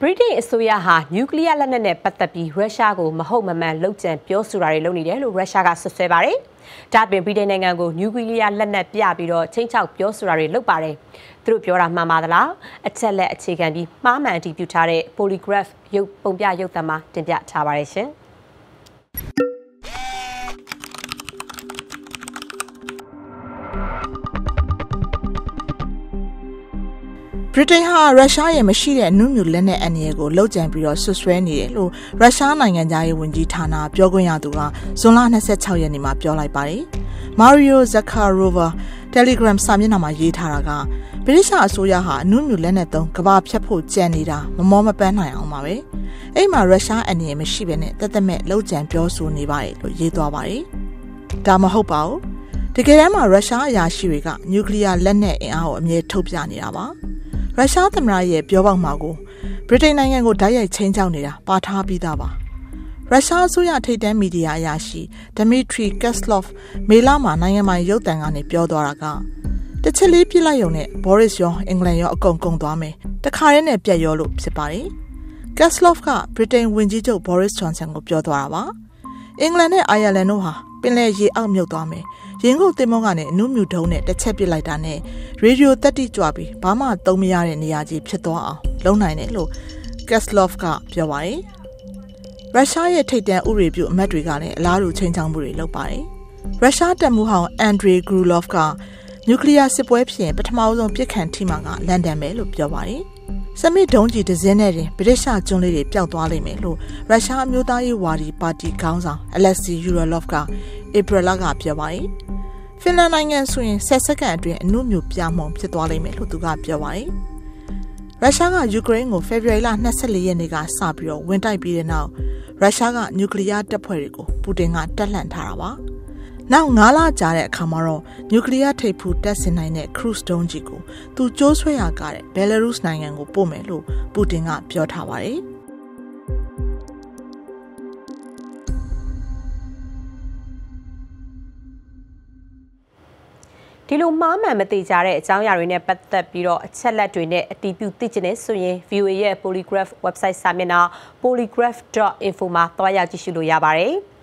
ဗြိတိန်အစိုးရဟာနျူကလ িয়ার လက်နက်နဲ့ပတ်သက်ပြီးရုရှားကိုမဟုတ်မမှန်လှုပ်ကြံပြောဆိုတာတွေလုပ်နေတယ်လို့ရုရှားကဆွဆွဲပါတယ်။ဒါ့အပြင်ဗြိတိန်နိုင်ငံကိုနျူကလ িয়ার လက်နက်ပြပြီးတော့ချင်းချောက်ပြောဆိုတာတွေလုပ်ပါတယ်။သူတို့ပြောတာမှန်ပါသလား။အချက်လက်အခြေခံပြီးမှားမှန်အတည်ပြုထားတဲ့ polygraph ရုပ်ပုံပြရုပ်သံမှာတင်ပြထားပါတယ်ရှင်။ ဗြိတိန်ဟာရုရှားရဲ့မရှိတဲ့နုမြူလက်နက်အန္တရာယ်ကိုလှုပ်ကြံပြီးတော့ဆွဆွဲနေတယ်လို့ရုရှားနိုင်ငံသားရေးဝန်ကြီးဌာနပြောခွင့်ရသူကဇွန်လ26ရက်နေ့မှာပြောလိုက်ပါတယ်။ Mario Zakharova Telegram စာမျက်နှာမှာရေးထားတာကဗြိတိရှအစိုးရဟာနုမြူလက်နက်သုံးကဘာဖြတ်ဖို့ကြံနေတာမမောမပန်းနိုင်အောင်ပါပဲ။အဲ့မှာရုရှားအန္တရာယ်မရှိဘဲနဲ့တက်တက်မဲ့လှုပ်ကြံပြောဆိုနေပါတယ်လို့ရေးသွားပါတယ်။ဒါမဟုတ်ပါဘူး။တကယ်တမ်းမှာရုရှားအရာရှိတွေကနျူကလ িয়ার လက်နက်အင်အားကိုအမြဲထုတ်ပြနေတာပါ။ ရုရှားသမ္မတရဲ့ပြောပေါက်မှာကိုဗြိတိန်နိုင်ငံကိုဓာတ်ရိုက်ချင်းချောက်နေတာပါထားပြီးသားပါရုရှားအစိုးရထိပ်တန်းမီဒီယာအရာရှိဒမီထရီကက်စလော့ဖ်မေလမှာနိုင်ငံပိုင်ရုပ်သံကနေပြောသွားတာကတစ်ချက်လေးပြစ်လိုက်ရုံနဲ့ဘော်ရစ်ရောအင်္ဂလန်ရောအကုန်ကုန်သွားမယ်တခါတည်းနဲ့ပြတ်ရောလို့ဖြစ်ပါတယ်ကက်စလော့ဖ်ကဗြိတိန်ဝန်ကြီးချုပ်ဘော်ရစ်ဂျွန်ဆန်ကိုပြောသွားတာပါအင်္ဂလန်နဲ့အိုင်ယာလန်တို့ဟာပ င်လယ်ရေအောက်မြုပ်သွားမယ်ရင်ခုတ်တင်မောကနေအနုမြူထုံးနဲ့တစ်ချက်ပစ်လိုက်တာနဲ့ရေဒီယိုတက်တိကြွပြီးဘာမှသုံးမရတဲ့နေရာကြီးဖြစ်သွားအောင်လုပ်နိုင်တယ်လို့ကက်စလော့ဖ်ကပြောပါတယ်ရုရှားရဲ့ထိပ်တန်းဥရေပြုအမတ်တွေကလည်းအလားတူချိန်ချောင်းမှုတွေလုပ်ပါတယ်ရုရှားတပ်မှုဟောင်းအန်ဒရီဂရူလော့ဖ်ကနျူကလ িয়ার စစ်ပွဲဖြစ်ရင်ပထမဆုံးပြစ်ခတ်ထိမှကလန်ဒန်ပဲလို့ပြောပါတယ်စမစ်ဒုံးကြီးဒဇင်းနဲ့တင်ဗြိတိရှကျွန်းလေးတွေပျောက်သွားလိမ့်မယ်လို့ရုရှားအမျိုးသားရေးဝါဒီပါတီခေါင်းဆောင်အလက်စီယူရလော့ဖ်က ဧပြီလကပြောပါတယ်ဖင်လန်နိုင်ငံဆိုရင်10စက္ကန့်အတွင်းအနုမြူပြမှုံဖြစ်သွားလိမ့်မယ်လို့သူကပြောပါတယ်ရုရှားကယူကရိန်းကိုဖေဖော်ဝါရီလ24ရက်နေ့ကစပြီးတော့ဝင်တိုက်ပြီးတဲ့နောက်ရုရှားကနျူကလ িয়ার တပ်ဖွဲ့တွေကိုပူတင်ကတက်လှန့်ထားတာပါ။နောက်9လကြာတဲ့အခါမှာတော့နျူကလ িয়ার ထိပ်ဖူးတက်ဆင်နိုင်တဲ့ cruise ဒုံးကြီးကိုသူကျိုးဆွဲရကားတဲ့ Belarus နိုင်ငံကိုပို့မယ်လို့ပူတင်ကပြောထားပါတယ်။ ဒီလိုမှားမှန်မသိကြတဲ့အကြောင်းအရာတွေနဲ့ပတ်သက်ပြီးတော့အချက်လက်တွေနဲ့အတည်ပြုသိချင်တဲ့ဆိုရင် VOA ရဲ့ Polygraph website စာမျက်နှာ polygraph.info မှာတွားရောက်ကြည့်ရှုလို့ရပါတယ်။